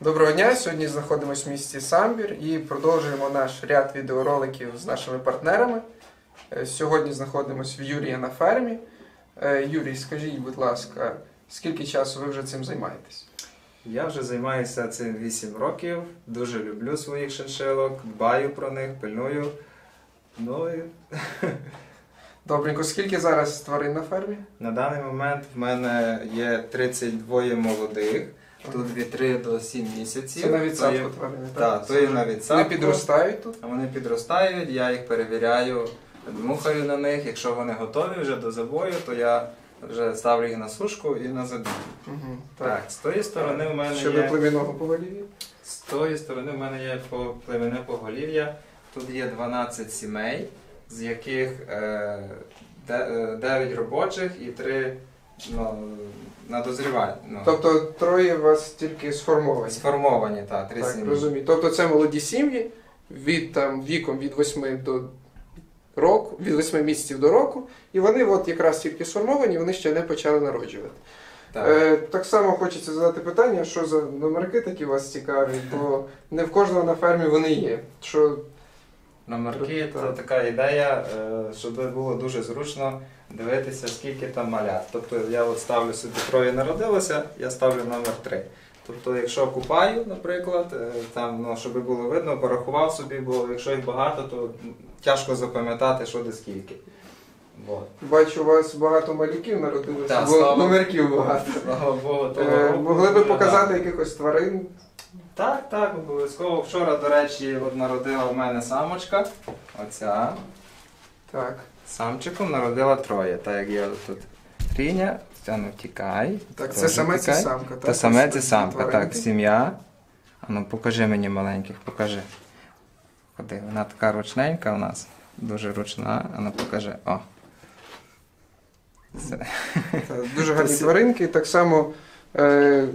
Доброго дня! Сьогодні знаходимося в місті Самбір і продовжуємо наш ряд відеороликів з нашими партнерами. Е, Сьогодні знаходимося в Юрія на фермі. Е, Юрій, скажіть, будь ласка, скільки часу ви вже цим займаєтесь? Я вже займаюся цим 8 років, дуже люблю своїх шиншилок, дбаю про них, пильную. Ну і Добренько, скільки зараз тварин на фермі? на даний момент в мене є 32 молодих, тут від 3 до 7 місяців. Це на То є- відсадку тварини, Так, то є на відсадку. Вони підростають тут. Вони підростають, я їх перевіряю, дмухаю на них. Якщо вони готові вже до забою, то я вже ставлю їх на сушку і на забій. Угу, Так, з тої сторони в мене Щодо є. племінного поголів'я. З тої сторони в мене є по- племенне поголів'я. Тут є 12 сімей, з яких е, де- е, 9 робочих і 3 ну, на дозрівання. Ну, Тобто троє у вас тільки сформовані. сформовані, так, 3 Так, сім'ї. розумію. Тобто це молоді сім'ї від там віком від 8 до року, від 8 місяців до року, і вони от якраз тільки сформовані, вони ще не почали народжувати. Так. Е, так само хочеться задати питання, що за номерки такі вас цікаві, бо не в кожного на фермі вони є. Що Номерки це така ідея, е, щоб було дуже зручно дивитися, скільки там малят. Тобто я от ставлю собі троє народилося, я ставлю номер 3. Тобто, якщо купаю, наприклад, е, там, ну, щоб було видно, порахував собі, бо якщо їх багато, то тяжко запам'ятати, що де скільки. Вот. бачу, у вас багато малюків народилося, бо слава- номерків багато. Слава Богу, Е, могли би показати багато. якихось тварин. Так, так, обов'язково. Вчора, до речі, от народила в мене самочка. Оця. Так. Самчиком народила троє, так як є тут тріня, ця не втікай. Так, це самець і самка, так? Та самець і самка, так, сім'я. А ну покажи мені маленьких, покажи. Ходи, вона така ручненька у нас, дуже ручна, а ну покажи. О. Це. Дуже гарні тваринки. Так само, е,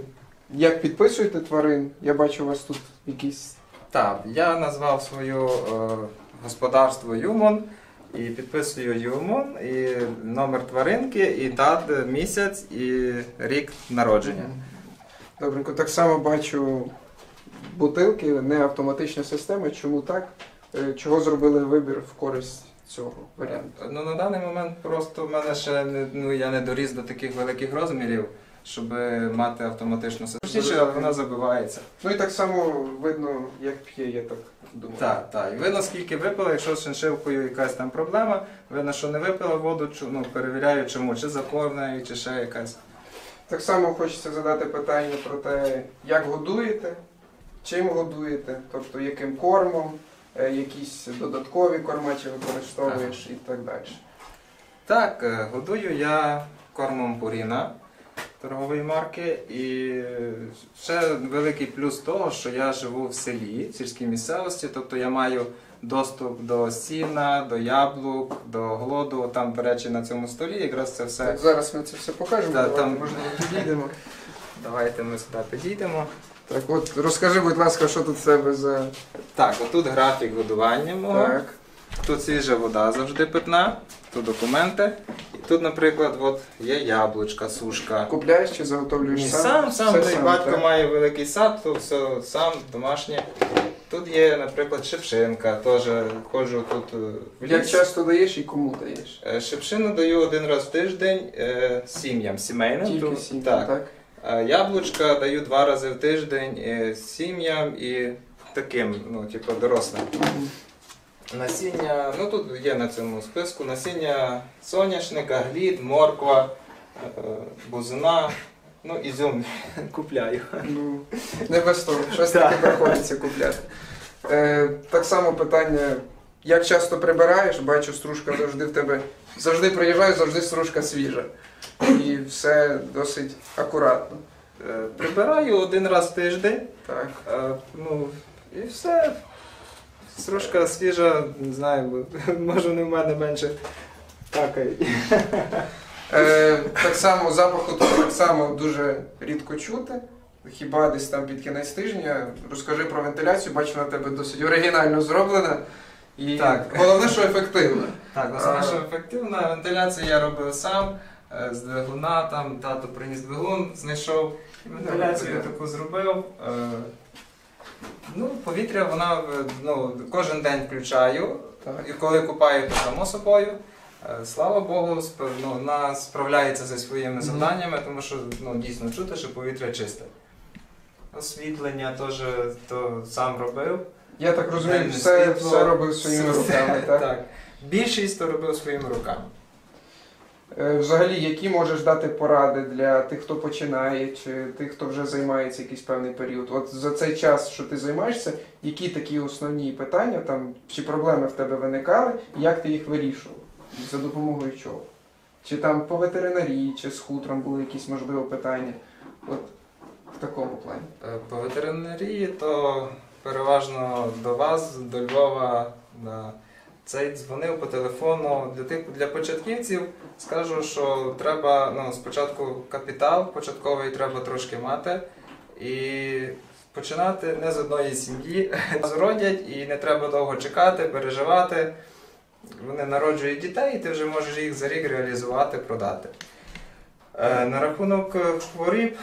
як підписуєте тварин, я бачу у вас тут якісь. Так, я назвав своє е, господарство Юмон і підписую Юмон, і номер тваринки, і дат, місяць, і рік народження. Добренько, так само бачу бутилки, не автоматична система. Чому так? Е, Чого зробили вибір в користь цього варіанту? Ну, на даний момент просто в мене ще не, ну, я не доріс до таких великих розмірів, щоб мати автоматичну систему, але вона забивається. Ну і так само видно, як п'є, я так думаю. Так, так. І видно, скільки випила, якщо з шиншилкою якась там проблема, видно, що не випила воду, ну, перевіряю чому, чи запор чи ще якась. Так само хочеться задати питання про те, як годуєте, чим годуєте, тобто яким кормом, е, якісь додаткові корма чи використовуєш і так далі. Так, е, годую я кормом Пуріна торгової марки. І ще великий плюс того, що я живу в селі, в сільській місцевості, тобто я маю доступ до сіна, до яблук, до голоду. Там, до речі, на цьому столі якраз це все. Так, зараз ми це все покажемо, Та, давайте, там- можливо, підійдемо. Давайте ми сюди підійдемо. Так, от розкажи, будь ласка, що тут в себе за. Так, отут графік годування мого. Так. Тут свіжа вода завжди питна, тут документи. І тут, наприклад, от є яблучка, сушка. Купляєш чи заготовлюєш Ні, сам? сам, сам, Все сам батько так? має великий сад, то все сам, домашнє. Тут є, наприклад, шипшинка, теж ходжу тут е, в Як ліс. часто даєш і кому даєш? Е, Шипшину даю один раз в тиждень е, сім'ям, сімейним. Тільки то- сім, так. так? Е, Яблучка даю два рази в тиждень е, сім'ям і таким, ну, типу, дорослим. Мгм. Насіння, ну тут є на цьому списку насіння соняшника, глід, морква, е, бузина, ну ізюм купляю. Ну, не без того, щось таке приходиться купляти. Е, так само питання, як часто прибираєш, бачу, стружка завжди в тебе. Завжди приїжджаю, завжди стружка свіжа. І все досить акуратно. Е, Прибираю один раз в тиждень, Так. е, ну і все. Стружка свіжа, не знаю, може не в мене менше какає. Е, так само запаху тут так само дуже рідко чути. Хіба десь там під кінець тижня. Розкажи про вентиляцію, бачу на тебе досить оригінально зроблена. І Так. головне, що ефективно. Так, основне, що ефективна вентиляція я робив сам. е, з двигуна, там тато приніс двигун, знайшов вентиляцію таку зробив. Ну, повітря вона е, ну, кожен день включаю. Так. І коли купаю, то само собою. Е, Слава Богу, сп- ну, вона справляється зі своїми завданнями, тому що ну, дійсно чути, що повітря чисте. Освітлення теж то сам робив. Я так розумію, Денне все, світло, все робив своїми все- руками, так? так. Більшість то робив своїми руками. Е, Взагалі, які можеш дати поради для тих, хто починає, чи тих, хто вже займається якийсь певний період? От за цей час, що ти займаєшся, які такі основні питання там чи проблеми в тебе виникали, як ти їх вирішував? За допомогою чого? Чи там по ветеринарії, чи з хутром були якісь можливо питання? От в такому плані. Е, По ветеринарії, то переважно до вас, до Львова. Да. Цей дзвонив по телефону для тих для початківців. Скажу, що треба ну, спочатку капітал початковий треба трошки мати. І починати не з одної сім'ї. Зродять і не треба довго чекати, переживати. Вони народжують дітей, і ти вже можеш їх за рік реалізувати, продати. Е, на рахунок хворіб,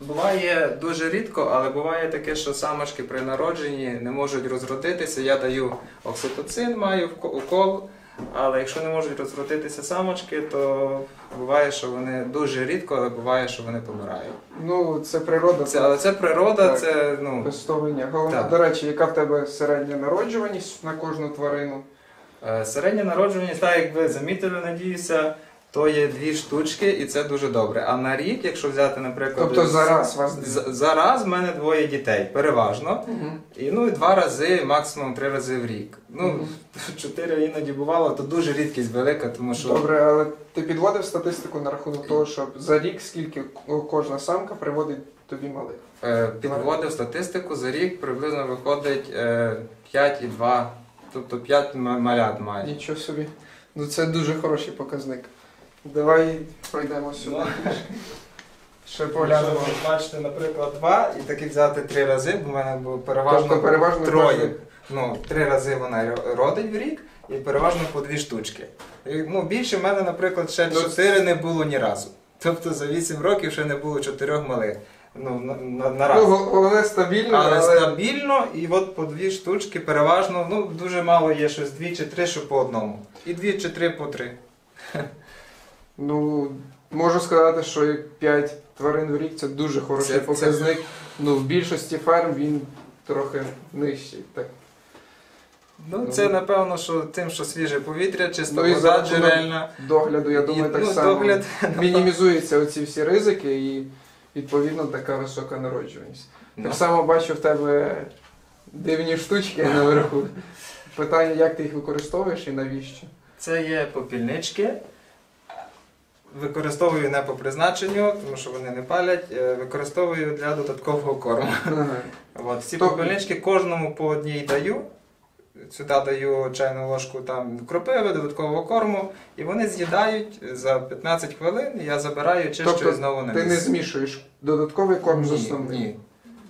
Буває дуже рідко, але буває таке, що самочки при народженні не можуть розродитися. Я даю окситоцин, маю укол. Але якщо не можуть розродитися самочки, то буває, що вони дуже рідко, але буває, що вони помирають. Ну, це природа, Це, але це природа, Так. це ну пестовання. Головне, Так. до речі, яка в тебе середня народжуваність на кожну тварину? е, середня народжуваність, так як ви замітили, надіюся, то є дві штучки, і це дуже добре. А на рік, якщо взяти, наприклад, Тобто зараз вас з- зараз в мене двоє дітей, переважно. Мгм. І ну і два рази, максимум три рази в рік. Ну, Мгм. чотири іноді бувало, то дуже рідкість велика, тому що Добре, але ти підводив статистику на рахунок того, що за рік скільки ко- кожна самка приводить тобі малих? е, підводив статистику, за рік приблизно виходить е, 5,2, тобто 5 м- малят має. Нічого собі. Ну це дуже хороший показник. Давай пройдемо сюди. Ну, Ще поглянемо. Бачите, наприклад, два і таки взяти три рази, бо в мене було переважно, Тобто переважно троє. Ну, три рази вона ро- родить в рік і переважно по дві штучки. І, ну, більше в мене, наприклад, ще Ну, чотири не було ні разу. Тобто за 8 років ще не було чотирьох малих. Ну, на, на, на раз. Ну, гол- головне стабільно, Але але, стабільно, і от по дві штучки переважно, ну дуже мало є щось дві чи три, що по одному. І дві чи три по три. Ну можу сказати, що і 5 тварин в рік це дуже хороший Це- це- показник. Ну, в більшості ферм він трохи нижчий. Так. Ну, Ну, це ну. напевно, що тим, що свіже повітря, чиста Ну, і за вода рахунок джерельна. Догляду, я думаю, і, так ну, само. догляд. мінімізуються оці всі ризики і відповідно така висока народжуваність. Ну, Так само бачу в тебе дивні штучки наверху. Питання, як ти їх використовуєш і навіщо? Це є попільнички. Використовую не по призначенню, тому що вони не палять. е, Використовую для додаткового корму. От, Тобто- попільнички кожному по одній даю. Сюди даю чайну ложку там кропиви, додаткового корму, і вони з'їдають за 15 хвилин. Я забираю, чищу Тобто і знову на Ти не змішуєш додатковий корм з Ні, основним. Ні,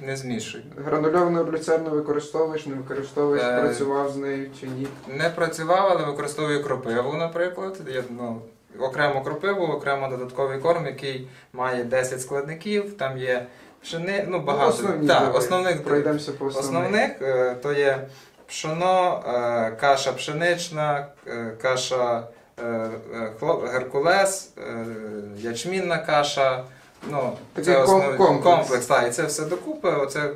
не змішую. Гранульовану глюцерну використовуєш, не використовуєш, Е, працював з нею чи ні. Не працював, але використовую кропиву, наприклад. Я, ну, окремо кропиву, окремо додатковий корм, який має 10 складників, там є пшени, ну багато. основні, так, давай, основних Пройдемося по основних. Основних е, то є пшоно, е, каша пшенична, е, каша геркулес, ячмінна каша. Ну, Такий це основ- комплекс. комплекс так, і це все докупи, оце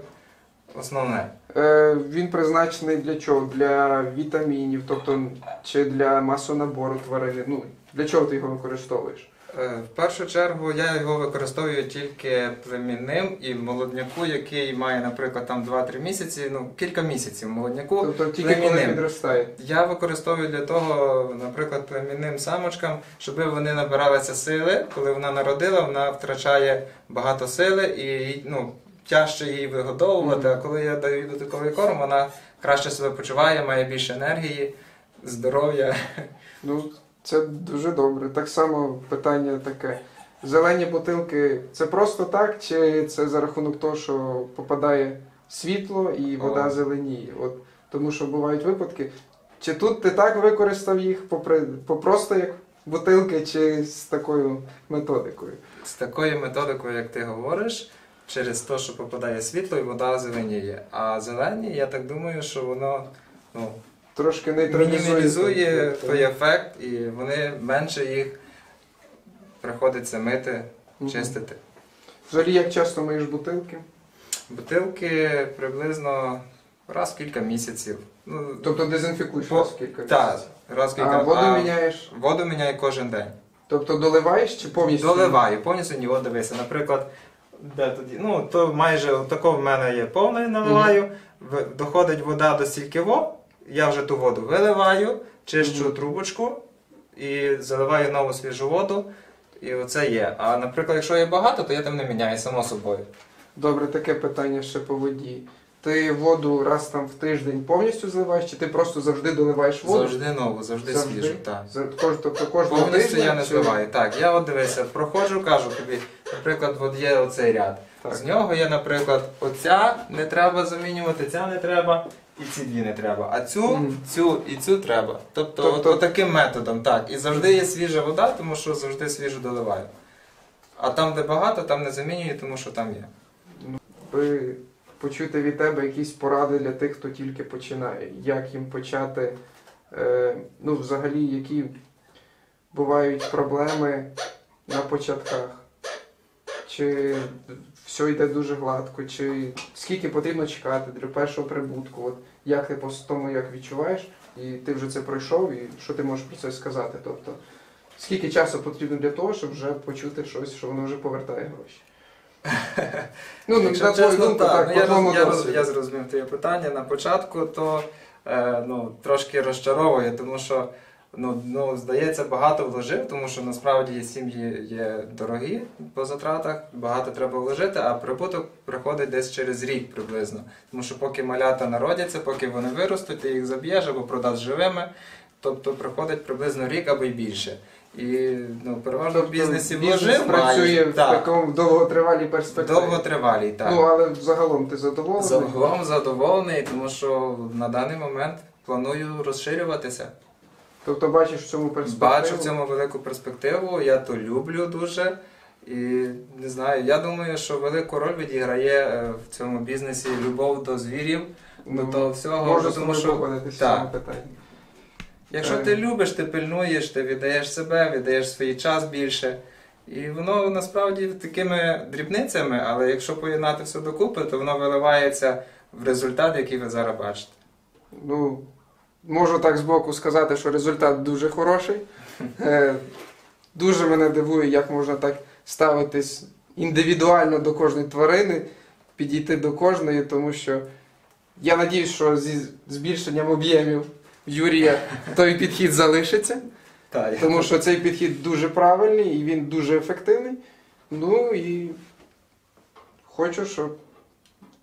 основне. Е, він призначений для чого? Для вітамінів, тобто чи для масонабору тварини. Ну, для чого ти його використовуєш? Е, В першу чергу я його використовую тільки племінним і молодняку, який має, наприклад, там 2-3 місяці, ну кілька місяців молодняку. Тобто тільки коли підростає. Я використовую для того, наприклад, племінним самочкам, щоб вони набиралися сили. Коли вона народила, вона втрачає багато сили і ну, тяжче її вигодовувати. А коли я даю додатковий корм, вона краще себе почуває, має більше енергії, здоров'я. Ну, це дуже добре. Так само питання таке. Зелені бутилки це просто так, чи це за рахунок того, що попадає світло і вода О. зеленіє? От, тому що бувають випадки. Чи тут ти так використав їх, попри, по просто як бутилки чи з такою методикою? З такою методикою, як ти говориш, через те, що попадає світло і вода зеленіє. А зелені, я так думаю, що воно ну, Трошки нейтралізує. мінімалізує той- ефект, і вони менше їх приходиться мити, Мгм. чистити. Взагалі, як часто миєш бутилки? Бутилки приблизно раз в кілька місяців. Ну, Тобто дезінфікуєш раз в кілька так, місяців. раз в кілька А воду міняєш? Воду міняю кожен день. Тобто доливаєш чи повністю? Доливаю, повністю ні, от дивися. Наприклад, де тоді? Ну, то майже тако в мене є повний наливаю, в- доходить вода до стільки во, я вже ту воду виливаю, чищу Мгм. трубочку і заливаю нову свіжу воду. І оце є. А наприклад, якщо є багато, то я там не міняю, само собою. Добре, таке питання ще по воді. Ти воду раз там в тиждень повністю зливаєш, чи ти просто завжди доливаєш воду? Завжди нову, завжди, свіжу. Так. Тобто кожного Повністю тижня? я не чи- зливаю. Так, я от дивися, проходжу, кажу тобі, наприклад, от є оцей ряд. Так. З нього є, наприклад, оця не треба замінювати, ця не треба, і ці дві не треба. А цю, Мгм. цю і цю треба. Тобто, Тобто- от, таким методом, так. І завжди є свіжа вода, тому що завжди свіжу доливаю. А там, де багато, там не замінюю, тому що там є. би почути від тебе якісь поради для тих, хто тільки починає. Як їм почати, е, ну, взагалі, які бувають проблеми на початках? Чи все йде дуже гладко, чи скільки потрібно чекати для першого прибутку? От як ти по тому як відчуваєш, і ти вже це пройшов, і що ти можеш про це сказати? Тобто, скільки часу потрібно для того, щоб вже почути щось, що воно вже повертає гроші? Ну, Якщо на чесно, думку, так, так, ну, я, роз, я, я зрозумів твоє питання на початку, то е, ну, трошки розчаровує, тому що ну, ну, здається, багато вложив, тому що насправді сім'ї є дорогі по затратах, багато треба вложити, а прибуток приходить десь через рік приблизно. Тому що поки малята народяться, поки вони виростуть, ти їх заб'єш або продаш живими, тобто приходить приблизно рік або й більше. І ну, переважно в бізнесі бізнес вложив, працює в Так, такому довготривалій перспективі. довготривалій, так. Ну, але загалом ти задоволений? Загалом задоволений, тому що на даний момент планую розширюватися. Тобто бачиш в цьому перспективу? Бачу в цьому велику перспективу, я то люблю дуже. І не знаю, я думаю, що велику роль відіграє е, в цьому бізнесі любов до звірів, до Ну, того всього. Можу тому що так. якщо Е. ти любиш, ти пильнуєш, ти віддаєш себе, віддаєш свій час більше. І воно насправді такими дрібницями, але якщо поєднати все докупи, то воно виливається в результат, який ви зараз бачите. Ну, можу так збоку сказати, що результат дуже хороший. Е, Дуже мене дивує, як можна так ставитись індивідуально до кожної тварини, підійти до кожної, тому що я надіюсь, що зі збільшенням об'ємів Юрія той підхід залишиться. Тому що цей підхід дуже правильний і він дуже ефективний. Ну і хочу, щоб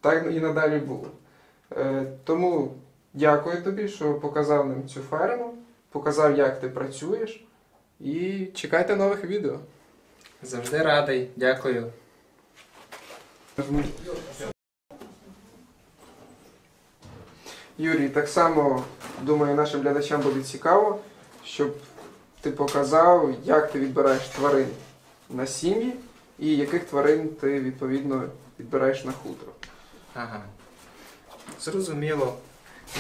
так і надалі було. Е, тому дякую тобі, що показав нам цю ферму, показав, як ти працюєш. І чекайте нових відео. Завжди радий, дякую. Юрій, так само думаю, нашим глядачам буде цікаво, щоб ти показав, як ти відбираєш тварин на сім'ї і яких тварин ти відповідно відбираєш на хутро. Ага. Зрозуміло.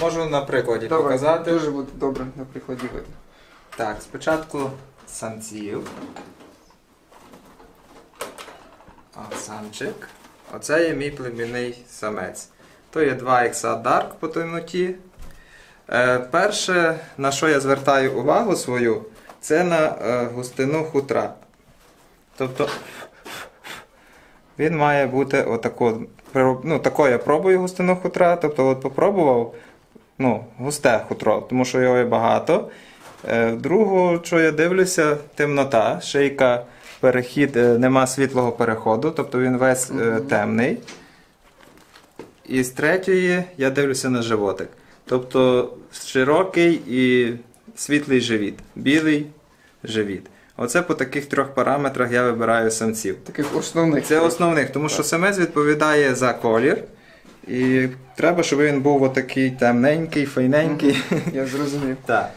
Можу на прикладі Давай, показати. Дуже буде добре на прикладі видно. Так, спочатку самців. О, самчик. Оце є мій племінний самець. То є 2 ікса Dark по темноті. Е, перше, на що я звертаю увагу свою, це на е, густину хутра. Тобто він має бути отако, ну, тако я пробую густину хутра, тобто от попробував ну, густе хутро, тому що його є багато. Е, Другу, що я дивлюся, темнота, шийка, перехід, е, нема світлого переходу, тобто він весь е, темний. І з третьої я дивлюся на животик. Тобто широкий і світлий живіт, білий живіт. Оце по таких трьох параметрах я вибираю самців. Таких основних. Це основних, тому що самець відповідає за колір. І треба, щоб він був отакий темненький, файненький. Я зрозумів. Так.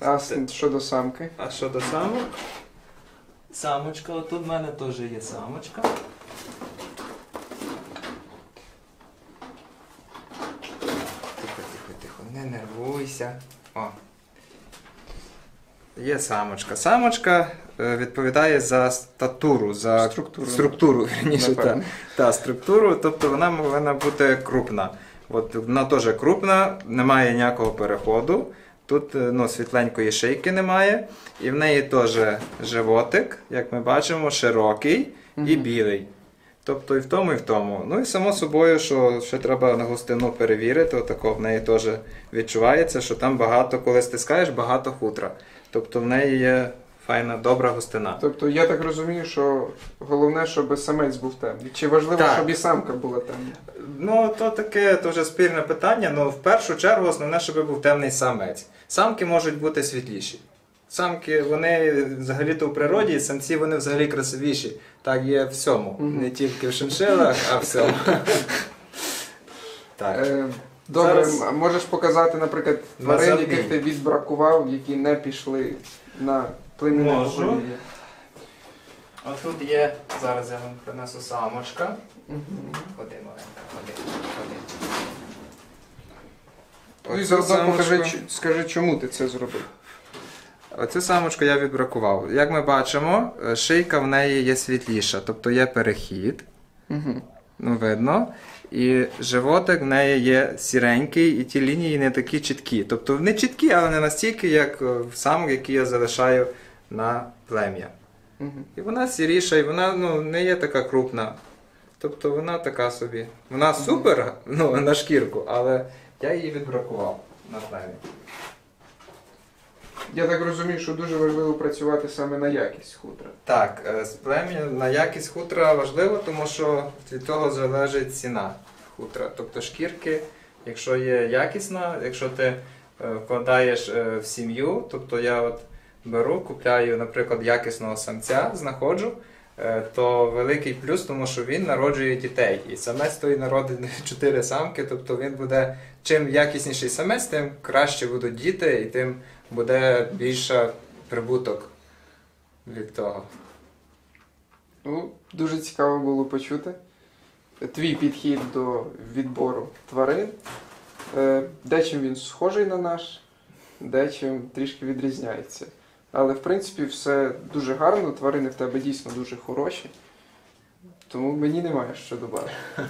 А с- щодо самки? А щодо самок? Самочка, отут в мене теж є самочка. Тихо, тихо, тихо, не нервуйся. О. Є самочка. Самочка відповідає за статуру, за Структуру. структуру вірніше, та, та, структуру, тобто вона повинна бути крупна. От вона теж крупна, немає ніякого переходу. Тут е, ну, світленької шийки немає, і в неї теж животик, як ми бачимо, широкий і білий. Тобто і в тому, і в тому. Ну і само собою, що ще треба на густину перевірити, отако в неї теж відчувається, що там багато, коли стискаєш, багато хутра. Тобто в неї є файна, добра густина. Тобто я так розумію, що головне, щоб самець був темний. Чи важливо, Так. щоб і самка була темна? Ну, то таке дуже спірне питання. Ну, в першу чергу, основне, щоб був темний самець. Самки можуть бути світліші. Самки, вони взагалі-то в природі, самці вони взагалі красивіші. Так є в всьому. Мгм. Не тільки в шиншилах, а всьому. Так. Добре, Зараз- можеш показати, наприклад, тварин, яких ти відбракував, які не пішли на племінне Можу. покоління? А тут є, зараз я вам принесу самочка. Мгм. Ходи, маленька, ходи, ходи. Ну Оцю заодно покажи, ч- скажи, чому ти це зробив. Оцю самочку я відбракував. Як ми бачимо, е, шийка в неї є світліша, тобто є перехід. Угу. ну, видно. І животик в неї є сіренький, і ті лінії не такі чіткі. Тобто вони чіткі, але не настільки, як е, в самок, які я залишаю на плем'я. Угу. І вона сіріша, і вона ну, не є така крупна. Тобто вона така собі. Вона супер ну, на шкірку, але я її відбракував на плем'я. Я так розумію, що дуже важливо працювати саме на якість хутра. Так, е, з плем'я на якість хутра важливо, тому що від того залежить ціна хутра. Тобто шкірки, якщо є якісна, якщо ти е, вкладаєш е, в сім'ю, тобто я от беру, купляю, наприклад, якісного самця, знаходжу, то великий плюс, тому що він народжує дітей. І самець той народить 4 самки, тобто він буде чим якісніший самець, тим краще будуть діти, і тим буде більша прибуток від того. Ну, дуже цікаво було почути. Твій підхід до відбору тварин. Е, Дечим він схожий на наш, дечим трішки відрізняється. Але в принципі все дуже гарно, тварини в тебе дійсно дуже хороші. Тому мені немає що додати.